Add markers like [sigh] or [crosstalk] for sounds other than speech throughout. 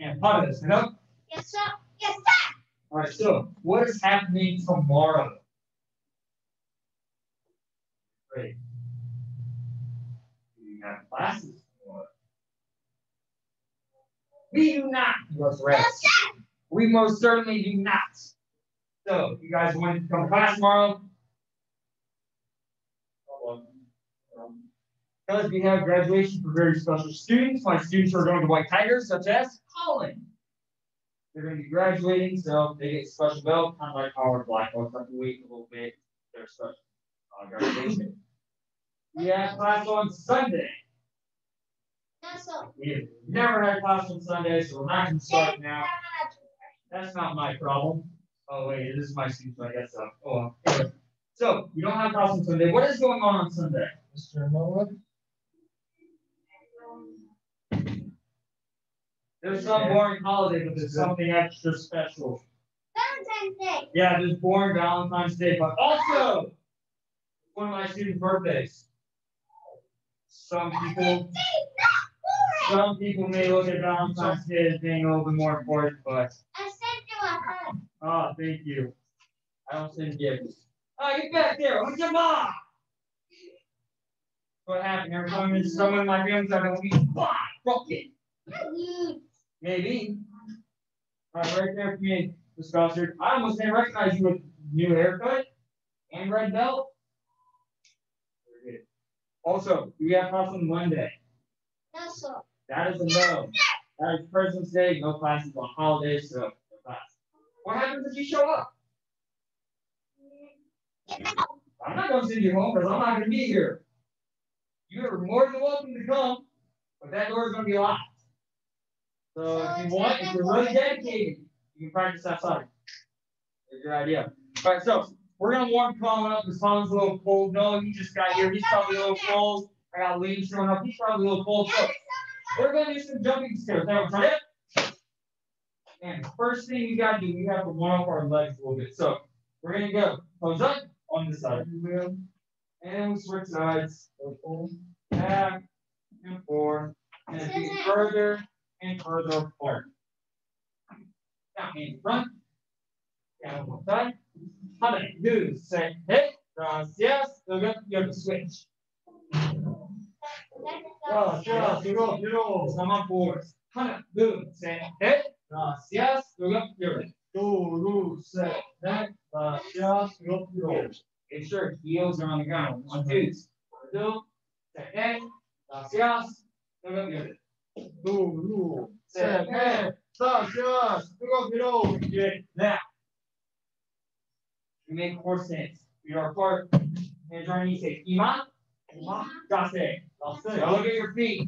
And Hana, stand up. Yes, sir. Yes, sir. All right, so what is happening tomorrow? Great. We have classes tomorrow. We do not. You. Yes, sir. We most certainly do not. So, you guys want to come to class tomorrow? Because we have graduation for very special students. My students who are going to White Tigers, such as Colin. They're going to be graduating, so they get special belt, kind of like Howard Black Oaks, have to wait a little bit. for Their special uh, graduation. We have class on Sunday. Yes, sir. We've never had class on Sunday, so we're not going to start now. That's not my problem. Oh, wait, this is my student, so I guess so. Oh, well. Anyway. So, we don't have class on Sunday. What is going on on Sunday? Mr. Noah? There's some boring holiday, but there's something extra special. Valentine's Day. Yeah, there's boring Valentine's Day, but also one of my students' birthdays. Some people, Valentine's Day, not boring. some people may look at Valentine's Day as being a little bit more important, but I sent you a hug. oh, thank you. I don't send gifts. Oh, get back there! What's your mom? What happened? Every time there's someone in my family trying to be broken. Mm. Maybe. All right, right there for me, Miss Gossard. I almost didn't recognize you with new haircut and red belt. Very good. Also, do we have class on Monday? Yes, sir. That is a no. That is President's Day, no classes on holidays, so no class. What happens if you show up? I'm not gonna send you home because I'm not gonna be here. You're more than welcome to come, but that door is gonna be locked. So if you want, if you're really dedicated, you can practice outside. That's your idea. All right, so we're gonna warm Colin up because Colin's a little cold. No, he just got here. He's probably a little cold. I got Lee showing up. He's probably a little cold. So we're gonna do some jumping skills. Now, try it. And first thing you gotta do, we have to warm up our legs a little bit. So we're gonna go toes up on this side. And switch sides. Back and forth. And feet further and further apart. Now, in front. Down one side. Hana, do, say, hey, gracias. Look up, you have to switch. Gracias, look up, you Sama force. Hana, do, say, hey, gracias. Look up, you're ready. Two, say, that, gracias, look, Make sure heels are on the ground. One, two, two, say, hey, gracias. Look up, you're ready. two, say, hey, gracias, look, Good. Now, we make four stance. We are apart. Hands on your knees. Say, Ima, Ima, Dase. Now look at your feet.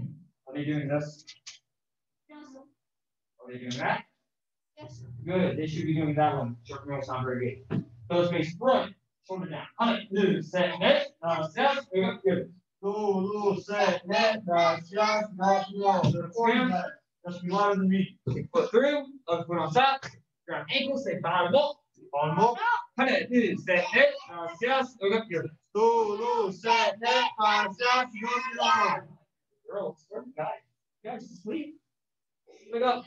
Are they doing this? Yes. Are they doing that? Yes. Good. They should be doing that one. Short nose sound very good. Toes face front, shoulder down. On it. Two, set, net. Now, step. We go. Good. two, say, hey, gracias, gracias. Just be louder than me. Take foot through. Other foot on top. Grab ankle. Stay behind the ball. On. On it. Two, set, net. Now, step. We go. Good. Two, say, hey, gracias, look, Girls, where you guys? You guys asleep? Look up.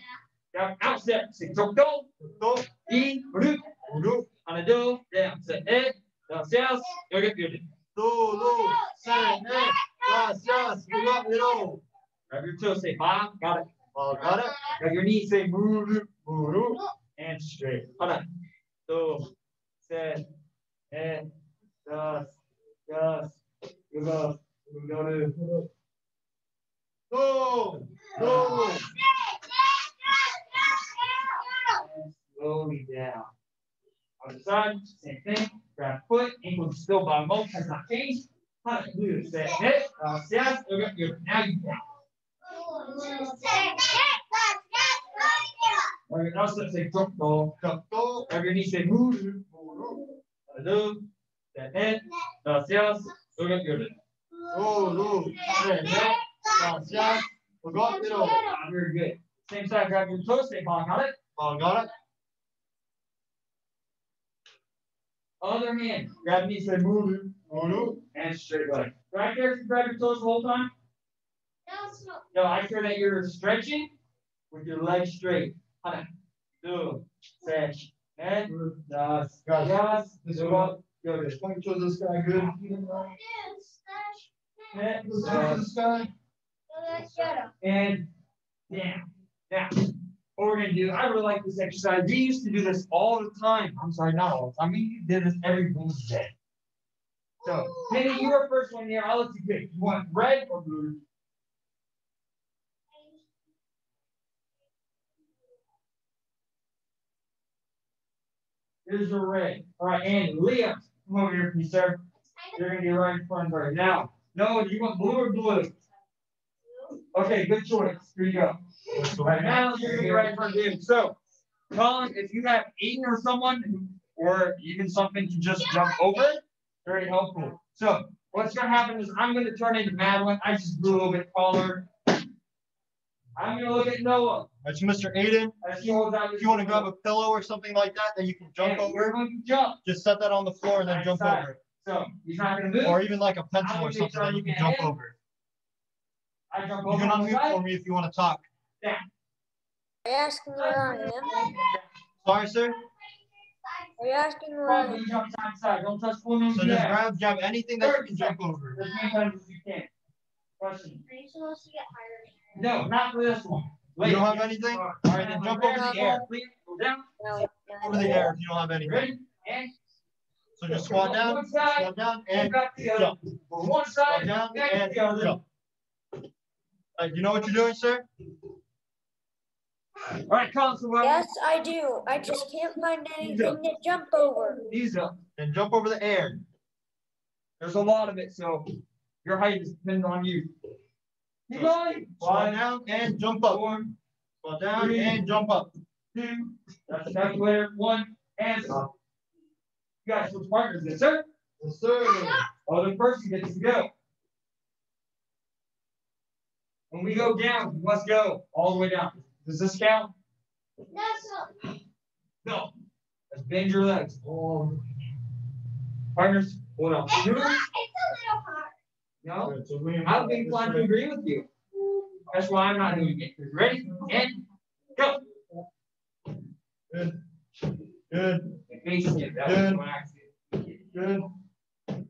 Grab out step. Say, tok, tok. two, E, root. two, On a do. Down. Say, head. Stairs. Go get good. two, say, hey, gracias, look, Grab your toes. Say, five. Got it. Oh, got it? Grab your knees. Say, move. Muru, And straight. Hold on. Two, set, and, dos, dos, you go, you go to, two, two, and slowly down. On the side, same thing, grab foot, by both, has not changed. Hold on, do set, hit, uh, yes, okay, good, now you down. Or you also say, jump, go, jump, go, grab your knee, say, move, Muru, do, set, hit, yes, okay, good. two, say, hey, Very good. Same side, grab your toes, stay got it? Oh, got it? Other hand, grab knee, say, move, Muru, and straight leg. Right there, if you grab your toes the whole time. No, no, I care that you're stretching with your legs straight. Hana, two, set, net, das, Guys, gas, this zero, go Just point to this guy good. net, This das, this guy. Shut up. and down. Now, what we're gonna do, I really like this exercise. We used to do this all the time. I'm sorry, not all the time. We did this every Wednesday. So, Penny, you were first one here. I'll let you pick. You want red or blue? Here's your red. All right, and Liam, come over here, please, sir. You're gonna be right in front of her. Now, no, do you want blue or blue? Okay, good choice. Here you go. Right now, you're gonna be right in front of him. So, Colin, if you have Aiden or someone, who- or even something to just jump over, very helpful. So, what's gonna happen is I'm gonna turn into Madeline. I just grew a little bit taller. I'm gonna look at Noah. That's Mr. Aiden. As he holds out. If you want to grab a pillow or something like that, then you can jump And over. We're going to jump. Just set that on the floor and then jump Side. over. So he's not gonna move. Or even like a pencil or something that you can jump in. over. I jump You over can on the unmute for me if you want to talk. Are you asking where I am? Sorry, sir. Are you asking where I Probably am? jump side to side. Don't touch women. So just grab, grab anything that you can jump over. As many times as you can. Question. Are you supposed to get higher? No, not for this one. You don't have anything? All All right, then jump over the air. Please, Go down. No. Over the air if you don't have anything. Ready? And. So just squat down, squat down, And and back to the other. jump. For one side. down and the other. jump. Uh, you know what you're doing, sir? All right, Colin, so what? Yes, I do. I just can't find anything to jump over. These up. And jump over the air. There's a lot of it, so your height is dependent on you. Keep going. Squat One, down and jump up. four, Squat down Three. and jump up. two, that's the calculator, one, and stop. You guys, which partner is this, sir? Yes, sir. The other person gets to go. When we go down, we must go all the way down. Does this count? No, so. No. Let's bend your legs. Oh. Partners, hold on. It's a little hard. No, Good, so we- I've been inclined to agree with you. That's why I'm not doing it. Ready? And go. Good. Good, Facing it. That was Good. one accident. good.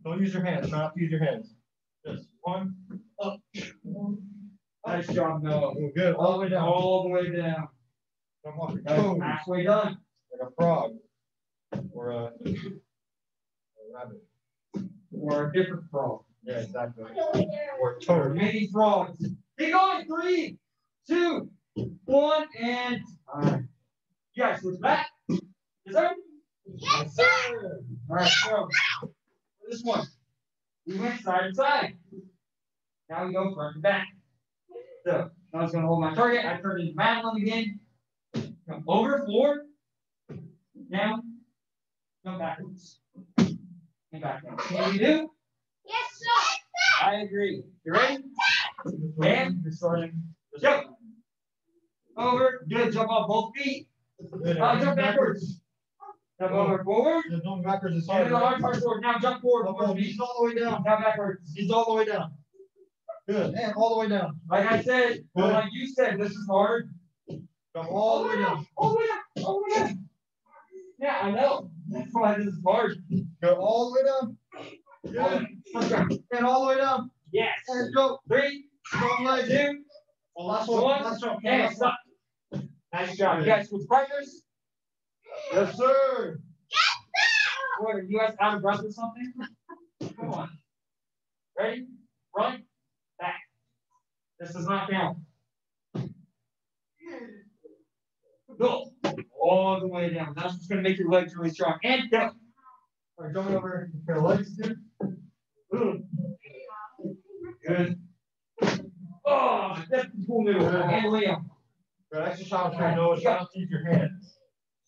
Don't use your hands, try not to use your hands. Just one, up. Nice job, Noah. Good, all the way down. All the way down. Come off your That's halfway done. like a frog. Or a. a rabbit. Or a different frog. Yeah, exactly. Or Or a toad. many frogs. Keep going. Three, two, one, and. Alright. You guys, switch back. Yes, sir? Yes, sir. Alright, so. This one. We went side to side. Now we go front to back. So, I was gonna hold my target. I turned into Madeline again. Come over, forward. Now, Come backwards. And back down. Can you do? Yes, sir. I agree. You ready? And You're starting. jump. Over. Good. Jump off both feet. Good. Uh, jump backwards. Jump over forward. Yeah, Going backwards is hard. the right? forward. Now jump forward. Jump Forward He's all the way down. Now backwards. He's all the way down. Good, and all the way down. Like I said, or like you said, this is hard. Come all the way down. All the way down. All the way down. Yeah, I know. That's why this is hard. Go all the way down. Good. Let's go. And all the way down. Yes. And go. Three, Strong legs. two, Well, last one. one, Last one. and Last one. stop. Nice job. You guys switch partners. Yes, sir. What, are you guys out of breath or something? Come on. Ready? Run. Back. This does not count. Go. All the way down. That's what's gonna make your legs really strong. And go. All right, jumping over your legs, dude. Good. Good. Oh, that's the cool middle. And Liam. Good exercise for your nose. Try not to use your hands.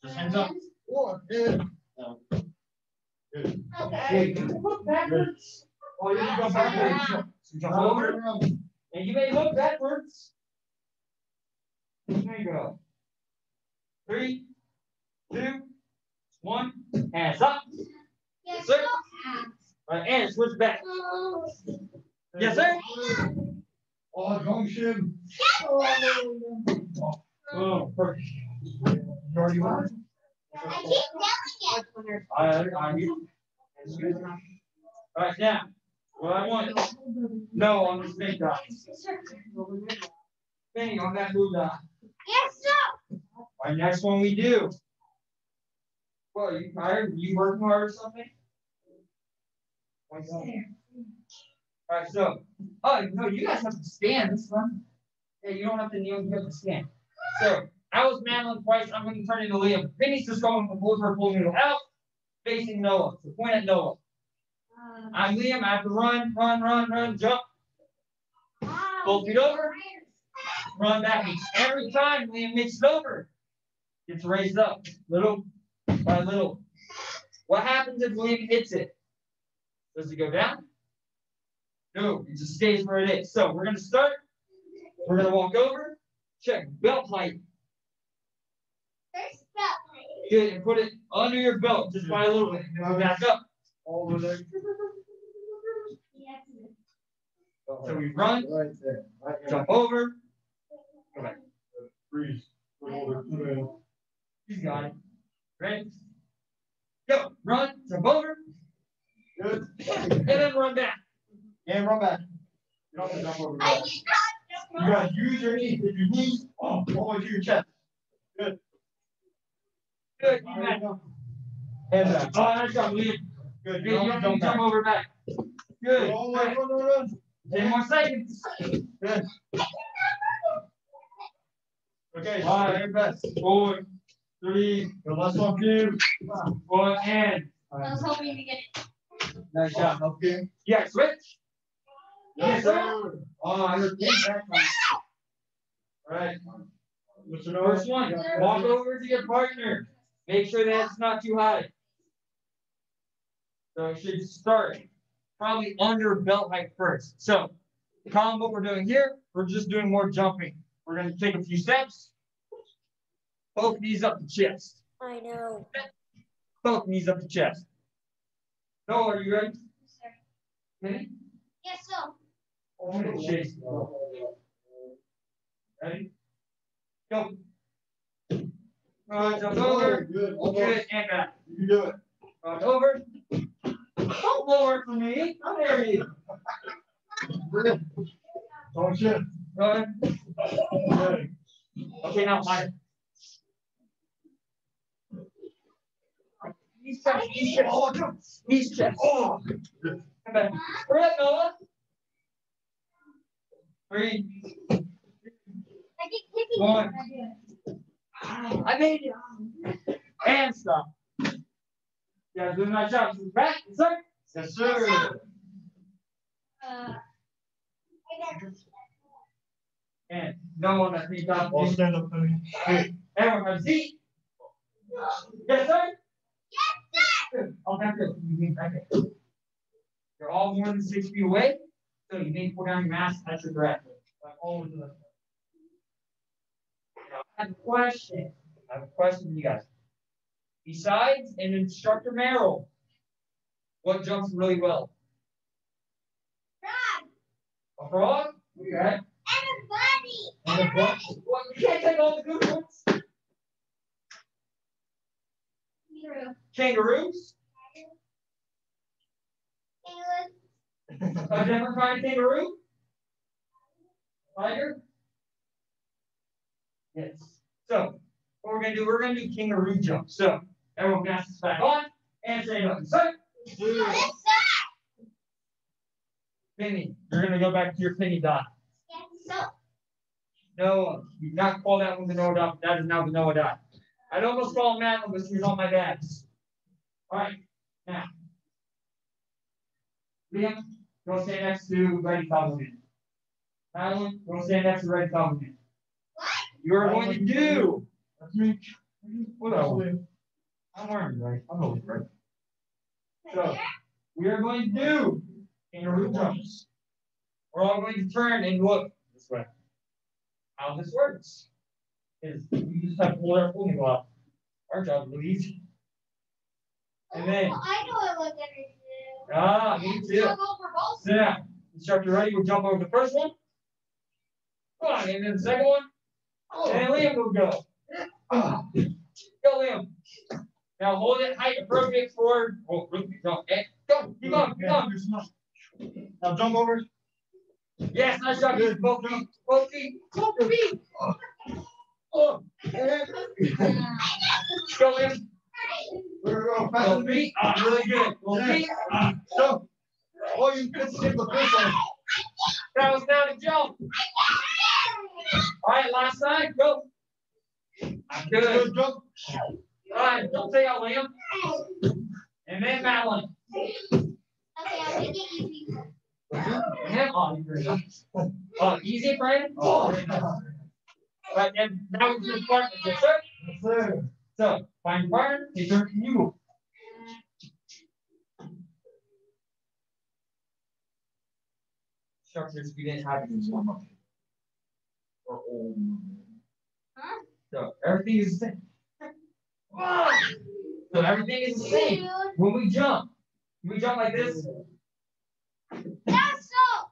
Just hands up. One, and. down. Good. Okay. Good. Look backwards. Oh, you can go backwards. So jump over. And you may look backwards. There you go. Three, two, one, hands up. Yes, Sir. sir. Right, and switch back. Yes, sir. Oh, Gong Shim. Oh, perfect. You already won? I keep yelling it. I, I, you. Alright, now, what I want, no, on the snake dot. Thing on that blue dot. Yes, sir. Alright, next one we do. Well, you tired? Are You working hard or something? Alright, so, oh, no, you guys have to stand this one. Yeah, you don't have to kneel, you have to stand. So, I was Madeline Price, I'm gonna turn into Liam. Vinny's just going from Woodward pulling needle out, facing Noah, so point at Noah. I'm Liam, I have to run, run, run, run, jump, Both feet over. run back. Every time Liam makes it over, gets raised up, little by little. What happens if Liam hits it? Does it go down? No, it just stays where it is. So we're gonna start. We're gonna walk over, check belt height. First belt. height. Good, and put it under your belt just by a little bit. And back up. All the way. [laughs] So we run, Right there. Right there. jump over. Freeze. Hold it, put it in. He's got it. Ready? Go, run, jump over, Good. and then run back. And run back. You don't have to jump over I You gotta use your knees. If your knees, oh, all the way to your chest. Good. All you right, got it. And back. Oh, nice job, Liam. Good. Good, you don't need to Jump jump back. over back. Good. All the way, run, run, run. Ten more seconds. Good. Okay, Five. so your best. Four, three, The last one for you. one, and. I was hoping to get it. Nice job. Oh, okay. Yeah, switch. Yes, sir. Oh, I heard big back one. All right. Mr. Norris. First one, walk over to your partner. Make sure that it's not too high. So it should start probably under belt height first. So, Colin, what we're doing here, we're just doing more jumping. We're gonna take a few steps. Both knees up the chest. I know. Both knees up the chest. Noah, are you ready? Ready? Yes, sir. I'm gonna chase. Ready? Go. Uh, jump over. Good. Almost. Good, and back. You can do it. Rock over. Don't lower it for me. I'm there you. Good. Don't shift. Good. Okay. Okay, now mine. He's chest, he's chest. Oh, come. He's chest. Oh. Come back. Hurry up, Noah. Three. I keep kicking it. One. I. I made it. And stop. Yeah, doing a nice job. Back, sir. Yes, sir. Uh, I got it. And no one that needs off. All stand up, Penny. Hey. Everyone have a seat. Yes, sir. Yes, sir. Good. Oh, that's good. You mean back there. You're all more than six feet away, so you need to pull down your mask. That's your breath. Like always. Now, I have a question. I have a question for you guys. Besides an instructor Merrill, what jumps really well? Frog. A frog? Okay. And a bunny. And a buck? What? You can't take all the good ones. Kangaroo. Kangaroos? Kangaroo. A different kind of kangaroo? Tiger? Yes. So, what we're gonna do, we're gonna do kangaroo jump. So, everyone pass this back on and say So, sir. penny, you're gonna go back to your penny dot. Sir. No, you not call that one the Noah dot. That is now the Noah dot. I'd almost call him Madeline, but she's on my dad's. All right, now. Liam, go stand next to Ready Compliment. Madeline, go stand next to Ready Compliment. What? You are going to do. What else? I'm wearing right. I'm always right. So, we are going to do kangaroo jumps. We're all going to turn and look this way. How this works is we just have to pull our pulling off. Our job is really easy. And then- Oh, I know what we're gonna do. Ah, me too. Jump over both. Sit down. Instructor ready? We'll jump over the first one. Come on, and then the second one. And Liam will go. Ah. [laughs] Go, Liam. Now hold it height appropriate for, oh, go, eh, go, keep on, keep on. Now jump over. Yes, nice job, use both feet, both feet, both feet. Oh. Go, Liam. We're going Both fast. feet, ah, really good, both feet. Ah, Jump. Oh, you can skip the first one. That was down to jump. All right, last side, go. I'm good. Good jump. All right, don't say out, Liam. And then Madeline. Okay, I'll make it easy. And on, oh, oh, easy, friend? Oh. But then now it's your partner, yes, sir? Yes, sir. So, find your partner, take turn to you. Structures we didn't have in warm up. Or old. Huh? So, everything is the same. So, everything is the same. When we jump, we jump like this.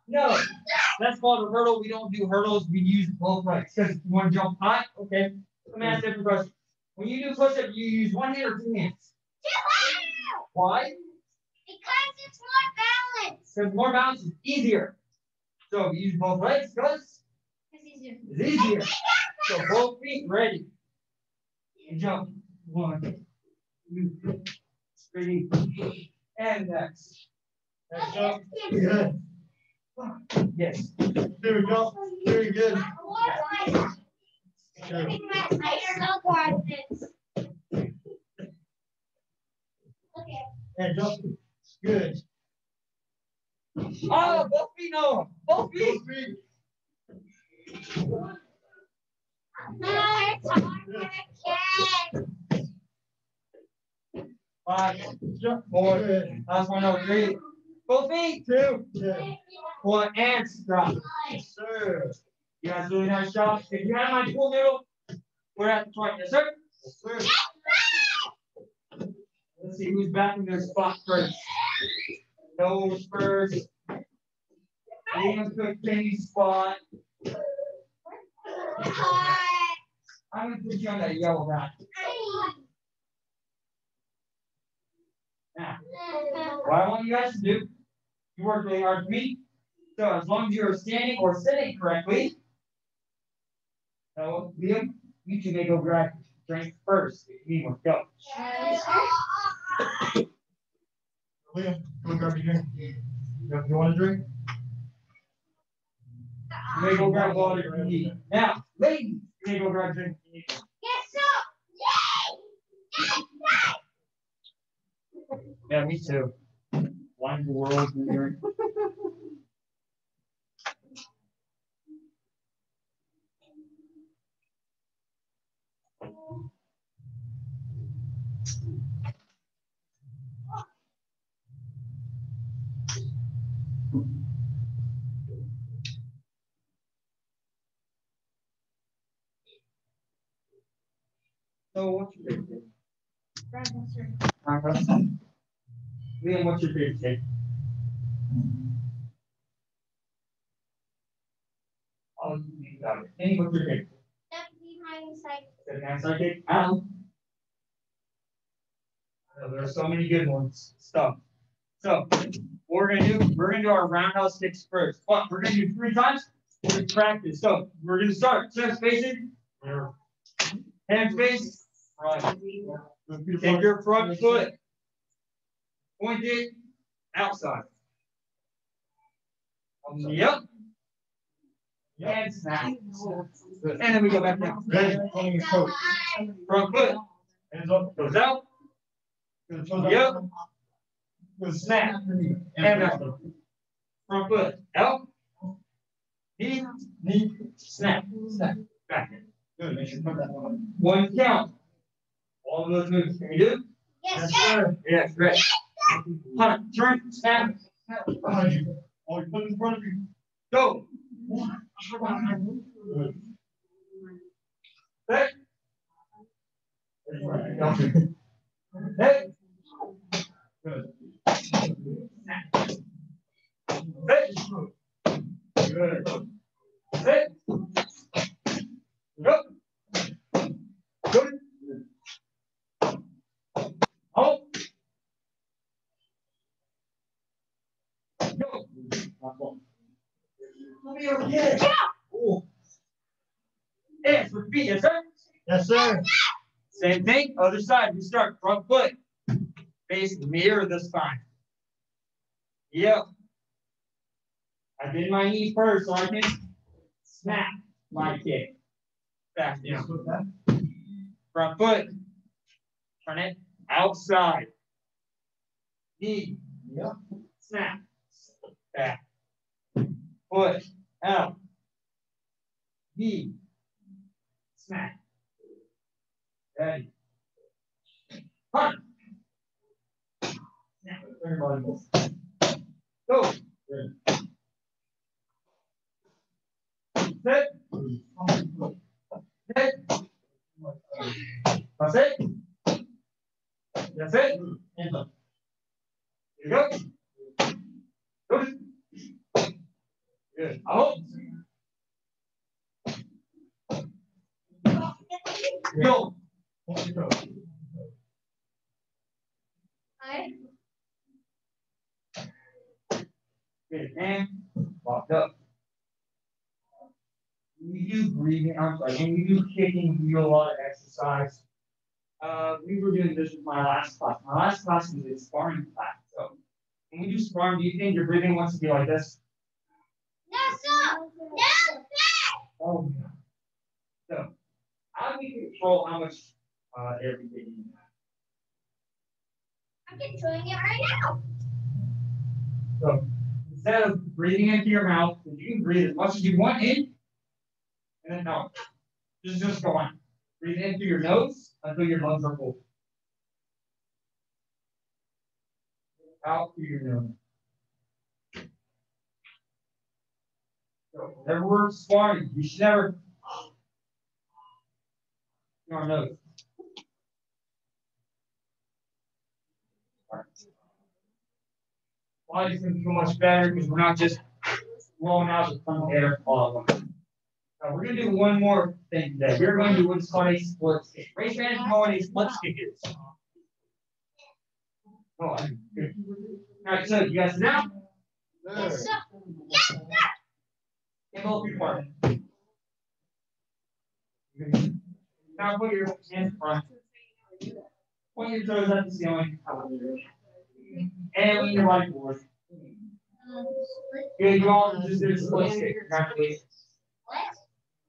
No, that's called a hurdle. We don't do hurdles. We use both legs. Because you want to jump high, okay. Let me ask you a question. When you do push up, you use one hand or two hands. Why? Because it's more balanced. Because more balance is easier. So you use both legs, because It's easier. it's easier. So both feet ready. And jump. One, two, three, and next. Next jump. Good. Yes. There we go. Very good. Sure. I so hard this. Okay. And jump. Good. Oh, both feet, no. Both feet. Both feet. No, it's hard for a kid. Five, four, last one, no, three. Both feet. Two. Good. One, and drop. Yes, sir. You guys really nice job. If you have my pool noodle, we're at the point. Yes, sir. Yes, sir. Let's see who's back in their spot first. Nose first. Liam's good Kenny spot. I'm gonna put you on that yellow dot. Now, what I want you guys to do, you work really hard for me. So as long as you're standing or sitting correctly. So Liam, you two may go grab drink first. If you need one, go. Liam, go grab your drink. You you want a drink? You may go grab water if you need. Now, ladies, you may go grab drink if you need. Yes, sir. Yay! Yeah, me too. One world. So what's your favorite? Conquest? Liam, what's your favorite cake? Oh, you got it. Kenny, what's your favorite? That's behind the side. Is it cake? Alan? There are so many good ones, stuff. So, what we're gonna do, we're gonna do our roundhouse kicks first, but we're gonna do three times, we're gonna practice, so, we're gonna start, chest facing, Here. hands face, front. Good Take your front foot. Point it outside. Yep. And snap. And then we go back down. Ready, holding his coat. Front foot Hands up. goes out. Good. Yep. Good, Snap. And And back. back. Front foot out. Knee, knee, snap, snap, back. Good, make sure you put that one up. One count. All of those moves. Can you do? Yes, Yes, sir. sir. it? Yes, great. Hunt, turn, snap, Behind you. Oh, you put in front of you. go. Good. Hey. Good. Hey. Good. Hey. Let me over here. Yeah. Ooh. Yes, repeat, yes, sir. Yes, sir. Same thing, other side. We start front foot. Face mirror this time. Yep. I did my knee first so I can snap my kick. Back down. Front foot. Turn it outside. Knee. Yep. Snap. Back. Foot out. Knee. Snap. Ready. Hunt. Snap. Everybody move. Go. Sit. Sit. That's it. That's it. Hands up. Here you go. Good. Good. Out. Go. Point your toes. I Good. And walk up. We do breathing, I'm sorry, when we do kicking, we do a lot of exercise. Uh, we were doing this with my last class. My last class was a sparring class, so. When we do sparring, do you think your breathing wants to be like this? no sir. No sir. Oh. So, how do we control how much, in? I'm controlling it right now. So, instead of breathing into your mouth, you can breathe as much as you want in, and then out. Just, just go on. Breathe in through your nose until your lungs are full. Out through your nose. So, whenever we're sparring, you should never. Your nose. Body's gonna feel much better because we're not just blowing out the front air all of them. Now, we're gonna do one more thing today. We're going to do what's called a split kick. Raise your hand if you know what a split kick is. Oh, I'm good. All right, so you guys sit down. Yes sir. Yes sir. A little bit. Now put your hands in front. Point your toes at the ceiling. And lean your body forward. Good, you all just did a split kick. Congratulations. What?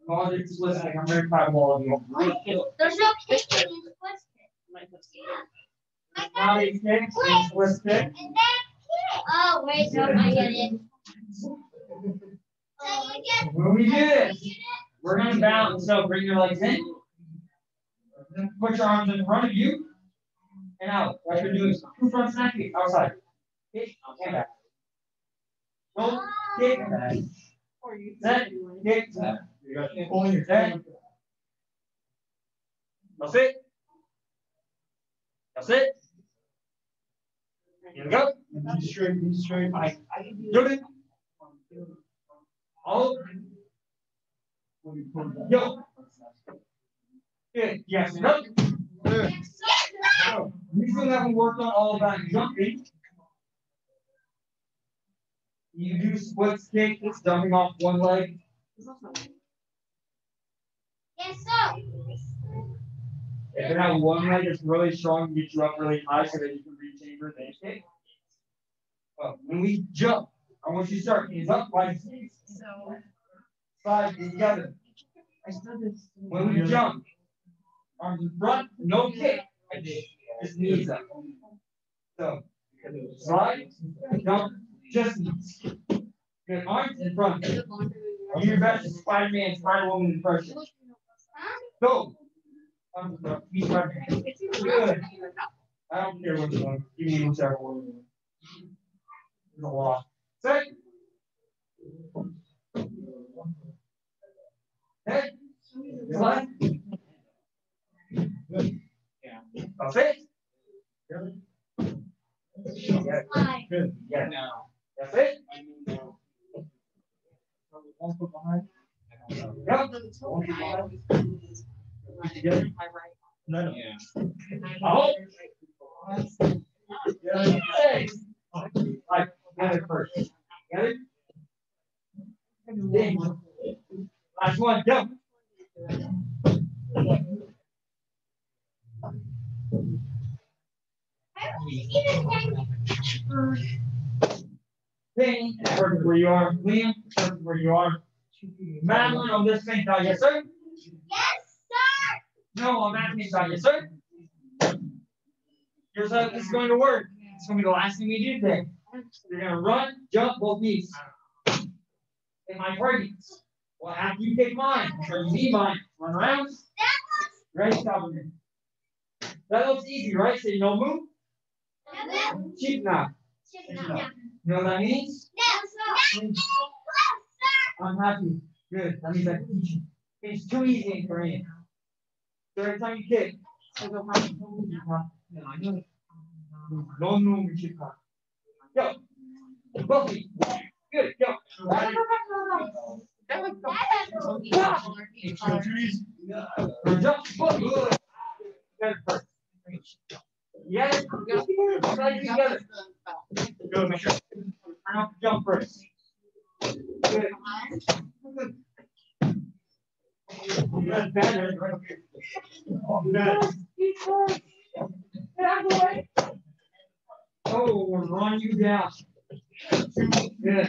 You all did a split kick. I'm very proud of all of you. There's no kicking in kick. Now you kick, split kick. And then kick. Oh wait, no, I get it. So you get. When we do this, we're gonna balance. So bring your legs in. Then put your arms in front of you and out. Like you're doing two front snap kicks outside. Kick and back. Don't kick back. Set, kick, set. You got to point your toes. That's it. That's it. Here we go. Straight, straight. I, I can do it. All. Yo. Good. Yes. No. Good. So, we still haven't worked on all that jumping. You do split kick, it's jumping off one leg. Yes sir. If you have one leg that's really strong, get you up really high so that you can reach chamber and kick. But when we jump, I want you to start hands up like side together. When we jump, arms in front, no kick. like this, Just knees up. So slide, jump, just knees. Good arms in front. Do your best Spider-Man, Spider-Woman impression. Go. Arms in front, feet front. Good. I don't care which one. Give me whichever one. you want. There's a lot. Set. Head. Slide. That's it. Yeah, Good. yeah, now. That's it. One foot behind. Yep. No, no. Out. Yeah. Hey. Like, together first. Together. Then. Last one, jump. Penny, perfect where you are. Liam, perfect where you are. Madeline on this thing, side, yes, sir? Yes, sir. No, on that same side, yes, sir? Here's how this is going to work. It's gonna be the last thing we do today. You're gonna run, jump both knees. In my targets. Well, after you take mine, you need mine. Run around. Ready, stop. That looks easy, right? You don't move. Cheap now. You know what that means? I'm happy. Good. That means I can teach you. It's too easy in Korean. So every time you kick, no move, chip Go. Feet. Good. Go. Or jump. Good. Yes. Slide together. Go. Make sure. Turn off the jump first. Good. Good. Better. Good. Oh, we're running you down. Good.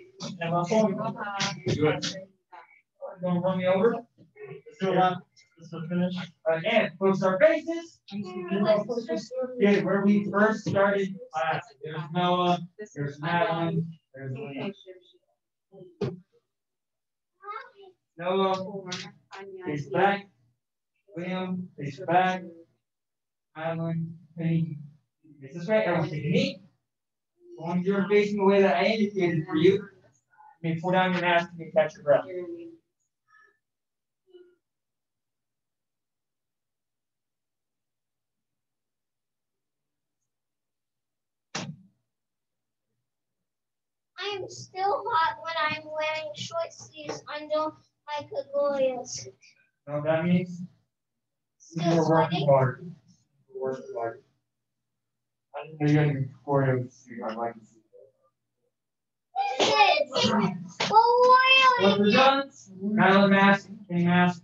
my phone. Good. Gonna run me over. Still not, this is finished. Again, close our faces. Yeah, where we first started class. There's Noah, there's Madeline, there's Lee. Noah, face back. Liam, face back. Madeline, Penny. Face this way, everyone take a knee. As long as you're facing the way that I indicated for you. You may pull down your mask and catch your breath. I am still hot when I'm wearing short sleeves under my cagoyas. Know what that means? Still You're working sweating? hard. You're working hard. I didn't know you had to choreo this year. I'd like to see Done, Madeline mask, Kenny mask.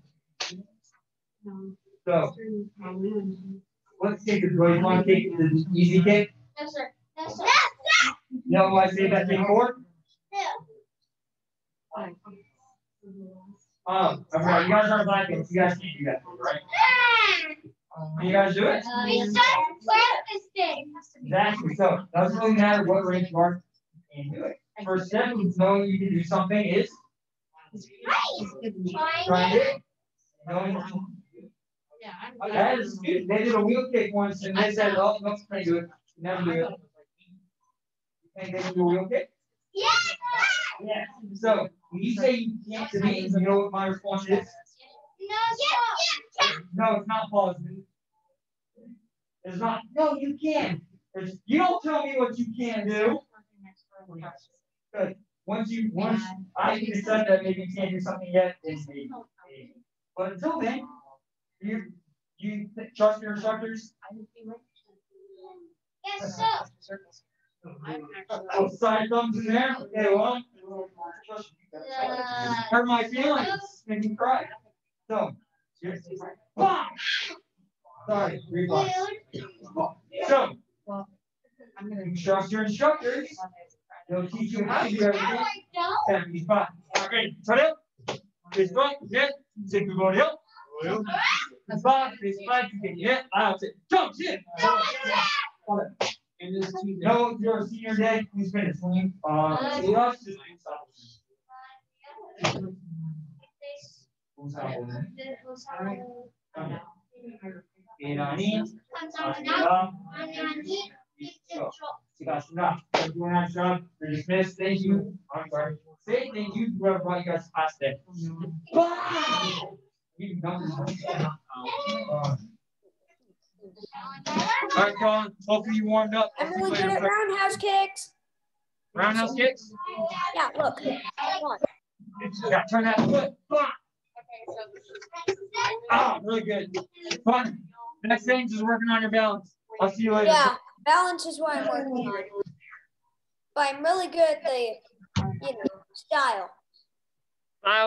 So, let's take the, want to take the easy kick? No, sir. No, sir. You know why I say that thing for? Um, okay, you guys are black you guys can't do that, right? Can you guys do it? We started practicing. Exactly, so, doesn't really matter what range you are, you can do it. Step is knowing you can do something is Right. trying it. Knowing That is good. They did a wheel kick once and they said, oh, no, do it. Never do it. Can't they do a wheel kick? Yeah. Yeah. So when you say you can't to me, you know what my response is? No, sir. No, it's not positive. It's not, no, you can. It's, you don't tell me what you can do. Good. Once you, once I can accept that maybe you can't do something yet, then maybe. But until then, you, you trust your instructors? Yes, sir. Oh, side thumbs in there, okay, well. Uh, Hurt my feelings, make me cry. So. here's- Fuck! Sorry, reflex. So, trust your instructors, they'll teach you how to do Now everything. I don't. Seventy-five. Okay, turn it. This one, yes, take the body up. That's fine, this five, you can hit, I'll say, jump, shit. No, you're a senior day, please finish, when uh, see us, just stop. Who's out there? And I need, uh, you guys, no, you're doing that job, you're dismissed, thank you, I'm sorry. Say thank you, to whoever brought you guys. You can come. Uh, All right, Colin. Hopefully you warmed up. I'm good at roundhouse kicks. Roundhouse kicks. Yeah, look. Yeah, turn that foot. On. Ah, really good. Fun. Next thing is just working on your balance. I'll see you later. Yeah, balance is what I'm working on. But I'm really good at the, you know, style. Bye.